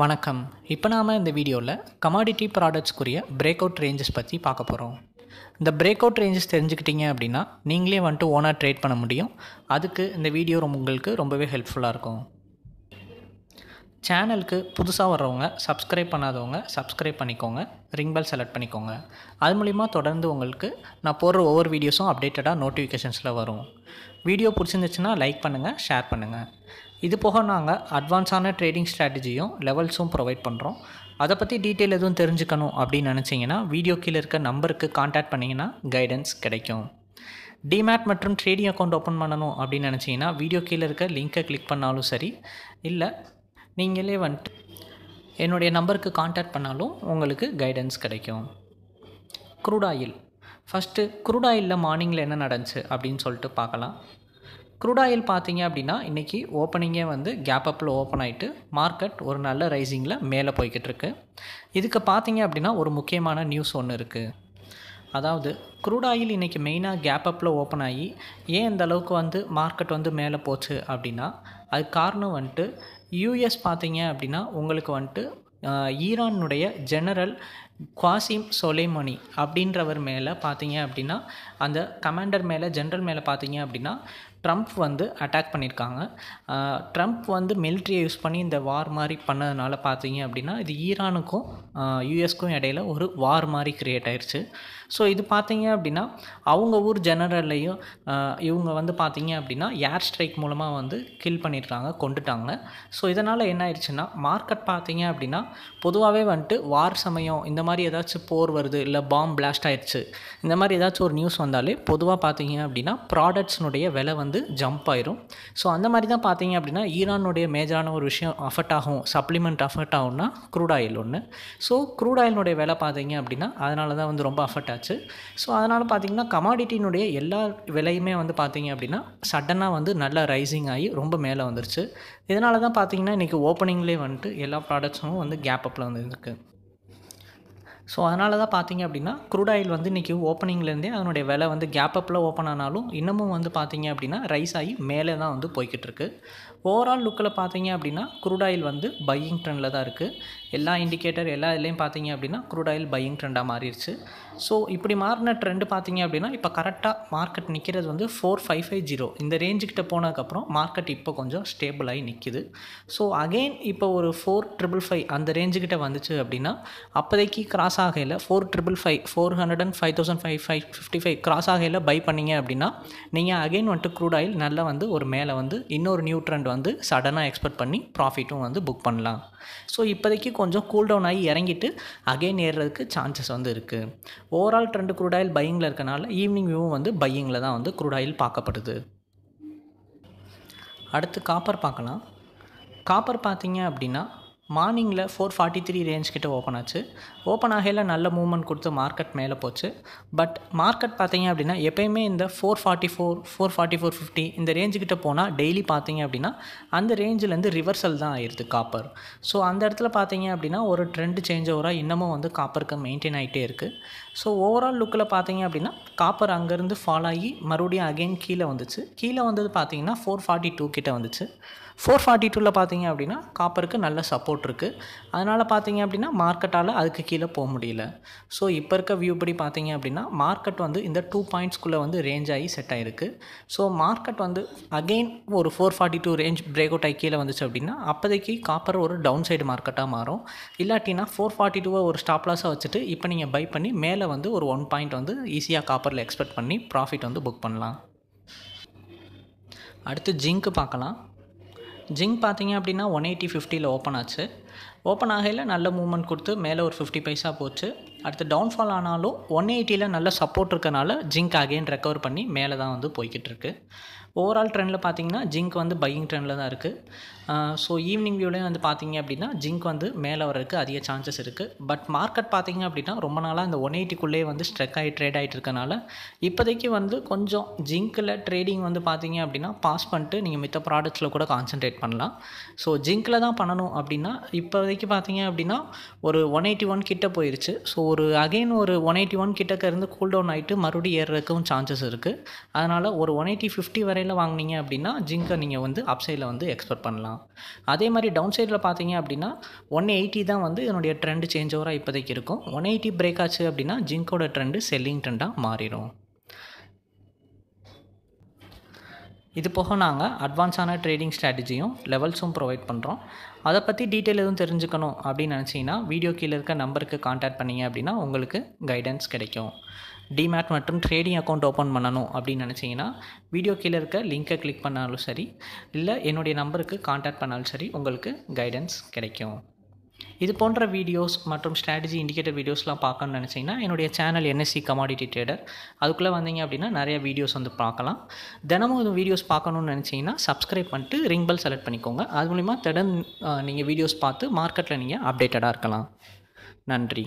வணக்கம். இப்போ நாம் இந்த வீடியோவில் கமாடிட்டி ப்ராடக்ட்ஸ்க்குரிய பிரேக் அவுட் ரேஞ்சஸ் பற்றி பார்க்க போகிறோம் இந்த பிரேக் அவுட் ரேஞ்சஸ் தெரிஞ்சுக்கிட்டீங்க அப்படின்னா நீங்களே வந்துட்டு ஓனாக ட்ரேட் பண்ண முடியும். அதுக்கு இந்த வீடியோ ரொம்ப உங்களுக்கு ரொம்பவே ஹெல்ப்ஃபுல்லாக இருக்கும். சேனலுக்கு புதுசாக வர்றவங்க சப்ஸ்கிரைப் பண்ணாதவங்க சப்ஸ்கிரைப் பண்ணிக்கோங்க. ரிங் பெல் செலக்ட் பண்ணிக்கோங்க. அது மூலிமா தொடர்ந்து உங்களுக்கு நான் போடுற ஒவ்வொரு வீடியோஸும் அப்டேட்டடாக நோட்டிஃபிகேஷன்ஸில் வரும். வீடியோ பிடிச்சிருந்துச்சுன்னா லைக் பண்ணுங்கள் ஷேர் பண்ணுங்கள் இது போக நாங்கள் அட்வான்ஸான ட்ரேடிங் ஸ்ட்ராட்டஜியும் லெவல்ஸும் ப்ரொவைட் பண்ணுறோம் அதை பற்றி டீட்டெயில் எதுவும் தெரிஞ்சுக்கணும் அப்படின்னு நினச்சிங்கன்னா வீடியோ கீழே இருக்க நம்பருக்கு காண்டாக்ட் பண்ணிங்கன்னா கைடன்ஸ் கிடைக்கும். டிமேட் மற்றும் ட்ரேடிங் அக்கௌண்ட் ஓப்பன் பண்ணணும் அப்படின்னு நினச்சிங்கன்னா வீடியோ கீழே இருக்க லிங்க்கை கிளிக் பண்ணாலும் சரி இல்லை நீங்களே வந்துட்டு என்னுடைய நம்பருக்கு காண்டாக்ட் பண்ணாலும் உங்களுக்கு கைடன்ஸ் கிடைக்கும். க்ரூட் ஆயில் ஃபஸ்ட்டு க்ரூட் ஆயிலில் மார்னிங்கில் என்ன நடந்துச்சு அப்படின்னு சொல்லிட்டு பார்க்கலாம். க்ரூட் ஆயில் பார்த்தீங்க அப்படின்னா இன்றைக்கி ஓப்பனிங்கே வந்து கேப் அப்பில் ஓப்பன் ஆகிட்டு மார்க்கெட் ஒரு நல்ல ரைசிங்கில் மேலே போய்கிட்டு இருக்கு. இதுக்கு பார்த்தீங்க அப்படின்னா ஒரு முக்கியமான நியூஸ் ஒன்று இருக்குது அதாவது க்ரூட் ஆயில் இன்றைக்கி மெயினாக கேப் அப்பில் ஓப்பன் ஆகி ஏன் இந்த அளவுக்கு வந்து மார்க்கெட் வந்து மேலே போச்சு அப்படின்னா அதுக்கு காரணம் வந்துட்டு யூஎஸ் பார்த்தீங்க அப்படின்னா உங்களுக்கு வந்துட்டு ஈரானுடைய ஜெனரல் குவாசிம் சொலைமணி அப்படின்றவர் மேலே பார்த்தீங்க அப்படின்னா அந்த கமாண்டர் மேலே ஜென்ரல் மேலே பார்த்தீங்க அப்படின்னா ட்ரம்ப் வந்து அட்டாக் பண்ணியிருக்காங்க. ட்ரம்ப் வந்து மிலிட்ரியை யூஸ் பண்ணி இந்த வார் மாதிரி பண்ணதுனால பார்த்தீங்க அப்படின்னா இது ஈரானுக்கும் யூஎஸ்க்கும் இடையில ஒரு வார் மாதிரி க்ரியேட் ஆயிடுச்சு ஸோ இது பார்த்தீங்க அப்படின்னா அவங்க ஊர் ஜெனரல்லையும் இவங்க வந்து பார்த்தீங்க அப்படின்னா ஏர் ஸ்ட்ரைக் மூலமாக வந்து கில் பண்ணியிருக்காங்க கொண்டுட்டாங்க. ஸோ இதனால் என்ன ஆயிடுச்சுன்னா மார்க்கெட் பார்த்தீங்க அப்படின்னா பொதுவாகவே வந்துட்டு வார் சமயம் இந்த மாதிரி ஏதாச்சும் போர் வருது இல்லை பாம் பிளாஸ்ட் ஆயிடுச்சு இந்த மாதிரி ஏதாச்சும் ஒரு நியூஸ் வந்தாலே பொதுவாக பார்த்தீங்க அப்படின்னா ப்ராடக்ட்ஸ்னுடைய விலை வந்து ஜம்ப் ஆயிரும். ஸோ அந்த மாதிரி தான் பார்த்தீங்க அப்படின்னா ஈரானுடைய மேஜரான ஒரு விஷயம் அஃபெக்ட் ஆகும் சப்ளிமெண்ட் அஃபெக்ட் ஆகும்னா க்ரூட் ஆயில் ஒன்று ஸோ க்ரூட் ஆயிலினுடைய விலை பார்த்தீங்க அப்படின்னா அதனால தான் வந்து ரொம்ப அஃபெக்ட் ஆச்சு. ஸோ அதனால் பார்த்தீங்கன்னா கமாடிட்டினுடைய எல்லா விலையுமே வந்து பார்த்தீங்க அப்படின்னா சடனாக வந்து நல்லா ரைசிங் ஆகி ரொம்ப மேலே வந்துருச்சு. இதனால தான் பார்த்தீங்கன்னா இன்றைக்கி ஓப்பனிங்லேயே வந்துட்டு எல்லா ப்ராடக்ட்ஸும் வந்து கேப் அப்பில் வந்து இருக்குது ஸோ அதனால தான் பார்த்தீங்க அப்படின்னா க்ரூட் ஆயில் வந்து இன்றைக்கி ஓப்பனிங்லேருந்தே அதனுடைய விலை வந்து கேப் அப்பில் ஓப்பன் ஆனாலும் இன்னமும் வந்து பார்த்தீங்க அப்படின்னா ரைஸ் ஆகி மேலே தான் வந்து போய்கிட்டு இருக்கு. ஓவரால் லுக்கில் பார்த்தீங்க அப்படின்னா க்ரூட் ஆயில் வந்து பையிங் ட்ரெண்டில் தான் இருக்குது எல்லா இண்டிகேட்டர் எல்லா இதுலேயும் பார்த்தீங்க அப்படின்னா க்ரூட் ஆயில் பையிங் ட்ரெண்டாக மாறிடுச்சு. ஸோ இப்படி மாறின ட்ரெண்டு பார்த்தீங்க அப்படின்னா இப்போ கரெக்டாக மார்க்கெட் நிற்கிறது வந்து ஃபோர் ஃபைவ் ஃபைவ் ஜீரோ இந்த ரேஞ்சுக்கிட்ட போனதுக்கப்புறம் மார்க்கெட் இப்போ கொஞ்சம் ஸ்டேபிள் ஆகி நிற்கிது ஸோ அகெயின் இப்போ ஒரு ஃபோர் ட்ரிபிள் ஃபைவ் அந்த ரேஞ்சுக்கிட்ட வந்துச்சு அப்படின்னா அப்போதைக்கு cross ஆகையில் four triple five four hundred and five thousand five five fifty five cross ஆகையில் buy பண்ணிங்க அப்படின்னா நீங்கள் அகெயின் வந்துட்டு க்ரூட் ஆயில் நல்லா வந்து ஒரு மேலே வந்து இன்னொரு நியூ ட்ரெண்ட் வந்து வந்து சடனாக எக்ஸ்பெக்ட் பண்ணி ப்ராஃபிட்டும் வந்து புக் பண்ணலாம். ஸோ இப்போதைக்கு கொஞ்சம் கூல் டவுன் ஆகி இறங்கிட்டு அகைன் ஏறுறதுக்கு சான்சஸ் வந்து இருக்குது ஓவரால் ட்ரெண்டு க்ரூட் ஆயில் பையிங்கில் இருக்கனால ஈவினிங் வியூவும் வந்து பையிங்கில் தான் வந்து க்ரூட் ஆயில் பார்க்கப்படுது. அடுத்து காப்பர் பார்க்கலாம். காப்பர் பார்த்தீங்க அப்படின்னா மார்னிங்கில் ஃபோர் ஃபார்ட்டி த்ரீ ரேஞ்ச் கிட்ட ஓப்பன் ஆச்சு. ஓப்பன் ஆகையில் நல்ல மூவ்மெண்ட் கொடுத்து மார்க்கெட் மேலே போச்சு. பட் மார்க்கெட் பார்த்தீங்க அப்படின்னா எப்போயுமே இந்த four forty four four forty four fifty இந்த ரேஞ்சுக்கிட்ட போனால் டெய்லி பார்த்தீங்க அப்படின்னா அந்த ரேஞ்சிலேருந்து ரிவர்சல் தான் ஆயிடுது காப்பர் ஸோ அந்த இடத்துல பார்த்தீங்க அப்படின்னா ஒரு ட்ரெண்ட் சேஞ்ச் ஓவராக இன்னமும் வந்து காப்பருக்கு மெயின்டைன் ஆகிட்டே இருக்குது ஸோ ஓவரால் லுக்கில் பார்த்தீங்க அப்படின்னா காப்பர் அங்கேருந்து ஃபால் ஆகி மறுபடியும் அகெயின் கீழே வந்துச்சு. கீழே வந்தது பார்த்தீங்கன்னா ஃபோர் ஃபார்ட்டி டூ கிட்டே வந்துச்சு. ஃபோர் ஃபார்ட்டி டூவில் பார்த்தீங்க அப்படின்னா காப்பருக்கு நல்ல சப்போர்ட் இருக்குது அதனால் பார்த்தீங்க அப்படின்னா மார்க்கெட்டால் அதுக்கு கீழே போக முடியல. ஸோ இப்போ இருக்க வியூ படி பார்த்தீங்க அப்படின்னா மார்க்கெட் வந்து இந்த டூ பாயிண்ட்ஸ்குள்ளே வந்து ரேஞ்ச் ஆகி செட் ஆகிருக்கு ஸோ மார்க்கெட் வந்து அகெயின் ஒரு four forty two range break out ஆகி கீழே வந்துச்சு அப்படின்னா அப்போதைக்கு காப்பர் ஒரு டவுன் சைடு மார்க்கெட்டாக மாறும். இல்லாட்டினா ஃபோர் ஃபார்ட்டி டூவை ஒரு ஸ்டாப்லாஸாக வச்சுட்டு இப்போ நீங்கள் பை பண்ணி மேலே வந்து ஒரு ஒன் பாயிண்ட் வந்து ஈஸியாக காப்பரில் எக்ஸ்பெக்ட் பண்ணி ப்ராஃபிட் வந்து புக் பண்ணலாம். அடுத்து ஜிங்க்கு பார்க்கலாம். ஜிங்க் பார்த்தீங்க அப்படின்னா ஒன் எயிட்டி ஃபிஃப்டியில் ஓப்பன் ஆச்சு. ஓப்பன் ஆகையில் நல்ல மூவ்மெண்ட் கொடுத்து மேலே ஒரு ஃபிஃப்டி பைசா போச்சு. அடுத்து டவுன்ஃபால் ஆனாலும் ஒன் எயிட்டியில் நல்ல சப்போர்ட் இருக்கனால ஜிங்க் அகெயின் ரெக்கவர் பண்ணி மேலே தான் வந்து போய்கிட்டு இருக்கு. ஓவரால் ட்ரெண்டில் பார்த்தீங்கன்னா ஜிங்க் வந்து பையிங் ட்ரெண்டில் தான் இருக்குது ஸோ ஈவினிங் வியூலேயும் வந்து பார்த்தீங்க அப்படின்னா ஜிங்க் வந்து மேலே வரதுக்கு அதிக சான்சஸ் இருக்குது பட் மார்க்கெட் பார்த்தீங்க அப்படின்னா ரொம்ப நாளாக அந்த ஒன் எயிட்டிக்குள்ளேயே வந்து ஸ்ட்ரெக் ஆகி ட்ரேட் ஆகிட்டு இருக்கனால இப்போதைக்கு வந்து கொஞ்சம் ஜிங்க்கில் ட்ரேடிங் வந்து பார்த்தீங்க அப்படின்னா பாஸ் பண்ணிட்டு நீங்கள் மித்த ப்ராடக்ட்ஸில் கூட கான்சென்ட்ரேட் பண்ணலாம். ஸோ ஜிங்க்கில் தான் பண்ணணும் அப்படின்னா இப்போதைக்கு பார்த்தீங்க அப்படின்னா ஒரு ஒன் எயிட்டி ஒன் கிட்ட போயிருச்சு. ஸோ ஒரு அகெயின் ஒரு ஒன் எயிட்டி ஒன் கிட்டக்க இருந்து கூல் டவுன் ஆகிட்டு மறுபடியும் ஏறுறதுக்கும் சான்சஸ் இருக்குது அதனால் ஒரு ஒன் எயிட்டி ஃபிஃப்டி வரையில் வாங்கினீங்க அப்படின்னா ஜிங்கை நீங்கள் வந்து அப்சைடில் வந்து எக்ஸ்பெக்ட் பண்ணலாம். எடுத்துக்கலாம் அதே மாதிரி டவுன் சைடில் பார்த்தீங்க அப்படின்னா ஒன் எயிட்டி தான் வந்து இதனுடைய ட்ரெண்டு சேஞ்ச் ஓவராக இப்போதைக்கு இருக்கும். ஒன் எயிட்டி பிரேக் ஆச்சு அப்படின்னா ஜிங்கோட ட்ரெண்டு செல்லிங் ட்ரெண்டாக மாறிடும் இது போக நாங்கள் அட்வான்ஸான ட்ரேடிங் ஸ்ட்ராட்டஜியும் லெவல்ஸும் ப்ரொவைட் பண்ணுறோம் அதை பற்றி டீட்டெயில் எதுவும் தெரிஞ்சுக்கணும் அப்படின்னு நினச்சிங்கன்னா வீடியோ கீழே இருக்க நம்பருக்கு காண்டாக்ட் பண்ணிங்க அப்படின்னா உங்களுக்கு கைடன்ஸ் கிடைக்கும். டிமேட் மற்றும் ட்ரேடிங் அக்கௌண்ட் ஓப்பன் பண்ணணும் அப்படின்னு நினச்சிங்கன்னா வீடியோ கீழே இருக்க லிங்க்கை கிளிக் பண்ணாலும் சரி இல்லை என்னுடைய நம்பருக்கு காண்டாக்ட் பண்ணாலும் சரி உங்களுக்கு கைடன்ஸ் கிடைக்கும். இது போன்ற வீடியோஸ் மற்றும் ஸ்ட்ராட்டஜி இண்டிகேட்டர் வீடியோஸ்லாம் பார்க்கணும்னு நினச்சிங்கன்னா என்னுடைய சேனல் என்எஸ்சி கமாடிட்டி ட்ரேடர் அதுக்குள்ளே வந்தீங்க அப்படின்னா நிறைய வீடியோஸ் வந்து பார்க்கலாம். தினமும் இது வீடியோஸ் பார்க்கணுன்னு நினச்சிங்கன்னா சப்ஸ்கிரைப் பண்ணிட்டு ரிங் பெல் செலக்ட் பண்ணிக்கோங்க. அது மூலிமா திடன் நீங்கள் வீடியோஸ் பார்த்து மார்க்கெட்டில் நீங்கள் அப்டேட்டடாக இருக்கலாம். நன்றி.